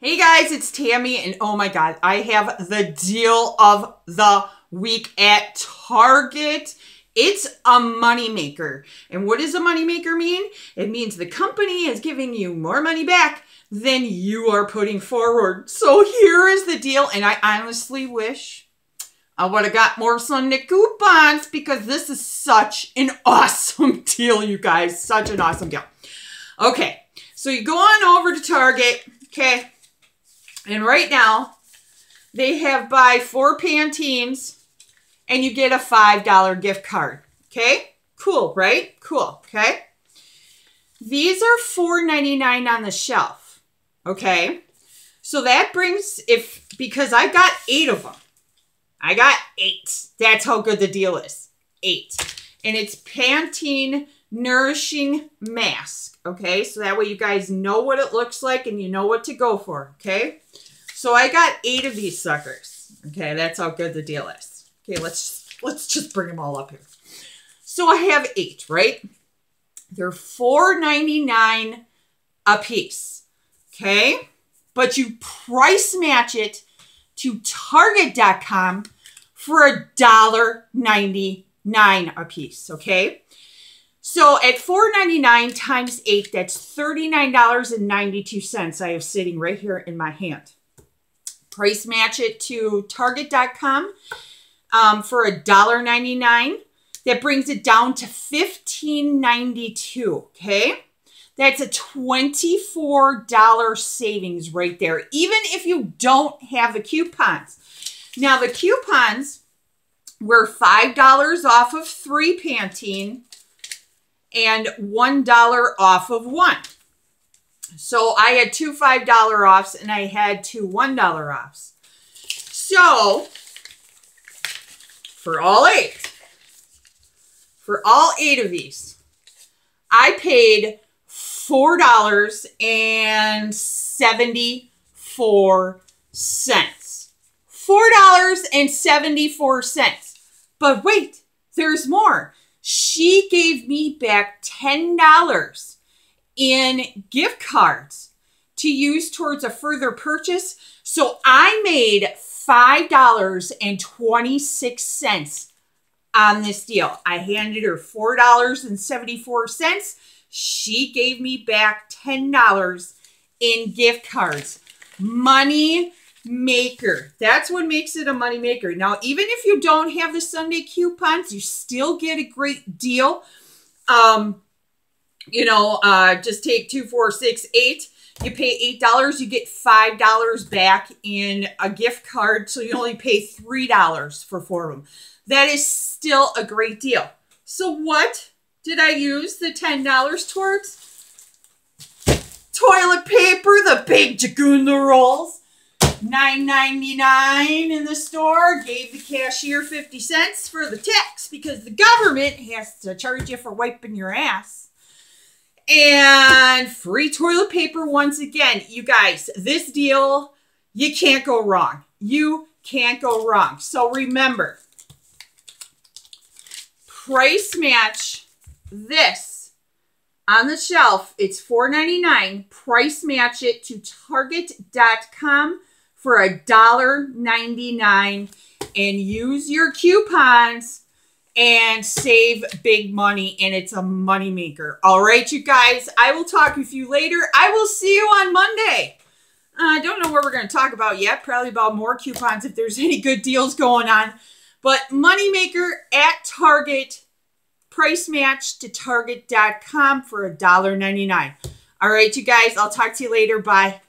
Hey guys, it's Tammy, and oh my god, I have the deal of the week at Target. It's a moneymaker. And what does a moneymaker mean? It means the company is giving you more money back than you are putting forward. So here is the deal, and I honestly wish I would have got more Sunday coupons because this is such an awesome deal, you guys. Such an awesome deal. Okay, so you go on over to Target, okay? And right now, they have buy four Pantenes and you get a $5 gift card. Okay? Cool, right? Cool, okay? These are $4.99 on the shelf. Okay? So that brings, if, because I got eight of them. I got eight. That's how good the deal is. Eight. And it's Pantene Nourishing Mask. Okay? So that way you guys know what it looks like and you know what to go for. Okay? So I got eight of these suckers. Okay, that's how good the deal is. Okay, let's let's just bring them all up here. So I have eight, right? They're $4.99 a piece. Okay? But you price match it to Target.com for $1.99 a piece. Okay? So at $4.99 times 8, that's $39.92 I have sitting right here in my hand price match it to target.com um, for $1.99. That brings it down to $15.92, okay? That's a $24 savings right there, even if you don't have the coupons. Now, the coupons were $5 off of three Pantene and $1 off of one. So I had two $5 offs and I had two $1 offs. So for all eight, for all eight of these, I paid $4.74. $4.74. But wait, there's more. She gave me back $10 in gift cards to use towards a further purchase. So I made $5.26 on this deal. I handed her $4.74. She gave me back $10 in gift cards. Money maker. That's what makes it a money maker. Now, even if you don't have the Sunday coupons, you still get a great deal. Um, you know, uh, just take two, four, six, eight. You pay eight dollars, you get five dollars back in a gift card, so you only pay three dollars for four of them. That is still a great deal. So what did I use the ten dollars towards? Toilet paper, the big Jagunda rolls. $9.99 in the store. Gave the cashier 50 cents for the tax because the government has to charge you for wiping your ass. And free toilet paper once again. You guys, this deal, you can't go wrong. You can't go wrong. So remember, price match this on the shelf. It's $4.99. Price match it to Target.com for $1.99 and use your coupons and save big money and it's a money maker. All right, you guys, I will talk with you later. I will see you on Monday. Uh, I don't know what we're going to talk about yet. Probably about more coupons if there's any good deals going on. But Moneymaker at Target, price match to Target.com for $1.99. All right, you guys, I'll talk to you later. Bye.